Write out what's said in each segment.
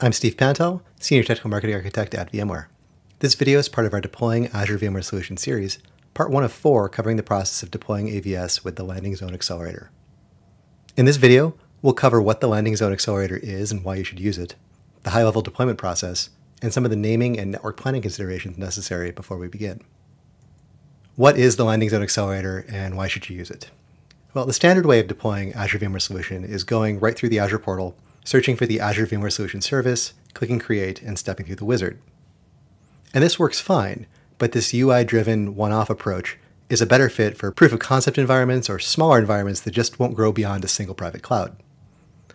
I'm Steve Pantol, Senior Technical Marketing Architect at VMware. This video is part of our Deploying Azure VMware Solution series, part one of four covering the process of deploying AVS with the Landing Zone Accelerator. In this video, we'll cover what the Landing Zone Accelerator is and why you should use it, the high-level deployment process, and some of the naming and network planning considerations necessary before we begin. What is the Landing Zone Accelerator and why should you use it? Well, the standard way of deploying Azure VMware Solution is going right through the Azure portal, searching for the Azure VMware Solution service, clicking Create, and stepping through the wizard. And this works fine, but this UI-driven one-off approach is a better fit for proof of concept environments or smaller environments that just won't grow beyond a single private cloud.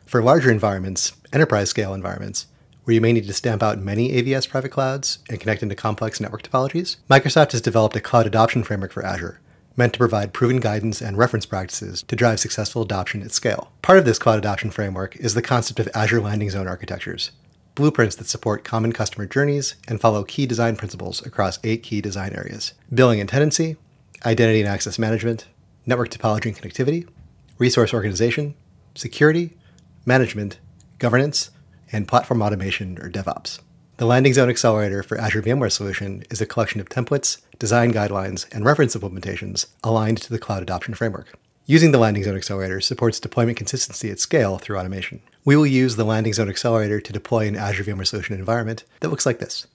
For larger environments, enterprise scale environments, where you may need to stamp out many AVS private clouds and connect into complex network topologies, Microsoft has developed a cloud adoption framework for Azure meant to provide proven guidance and reference practices to drive successful adoption at scale. Part of this cloud adoption framework is the concept of Azure Landing Zone architectures, blueprints that support common customer journeys and follow key design principles across eight key design areas billing and tenancy, identity and access management, network topology and connectivity, resource organization, security, management, governance, and platform automation or DevOps. The Landing Zone Accelerator for Azure VMware Solution is a collection of templates, design guidelines, and reference implementations aligned to the Cloud Adoption Framework. Using the Landing Zone Accelerator supports deployment consistency at scale through automation. We will use the Landing Zone Accelerator to deploy an Azure VMware Solution environment that looks like this.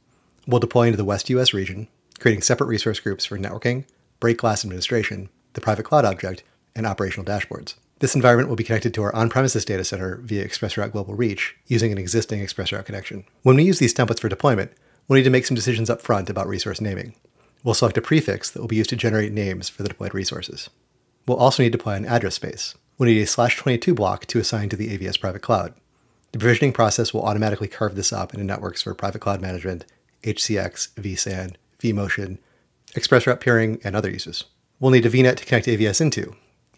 We'll deploy into the West US region, creating separate resource groups for networking, break glass administration, the private cloud object, and operational dashboards. This environment will be connected to our on-premises data center via ExpressRoute Global Reach using an existing ExpressRoute connection. When we use these templates for deployment, we'll need to make some decisions up front about resource naming. We'll select a prefix that will be used to generate names for the deployed resources. We'll also need to apply an address space. We'll need a slash 22 block to assign to the AVS private cloud. The provisioning process will automatically carve this up into networks for private cloud management, HCX, vSAN, vMotion, ExpressRoute peering, and other uses. We'll need a VNet to connect AVS into,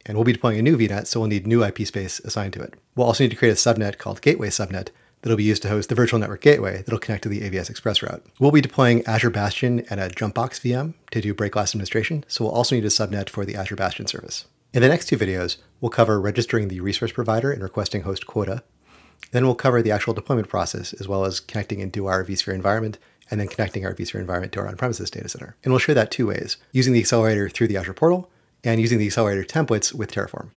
and we'll be deploying a new VNet, so we'll need new IP space assigned to it. We'll also need to create a subnet called Gateway Subnet that'll be used to host the virtual network gateway that'll connect to the AVS ExpressRoute. We'll be deploying Azure Bastion and a Jumpbox VM to do break glass administration, so we'll also need a subnet for the Azure Bastion service. In the next two videos, we'll cover registering the resource provider and requesting host quota. Then we'll cover the actual deployment process, as well as connecting into our vSphere environment and then connecting our vSphere environment to our on-premises data center. And we'll show that two ways, using the accelerator through the Azure portal and using the accelerator templates with Terraform.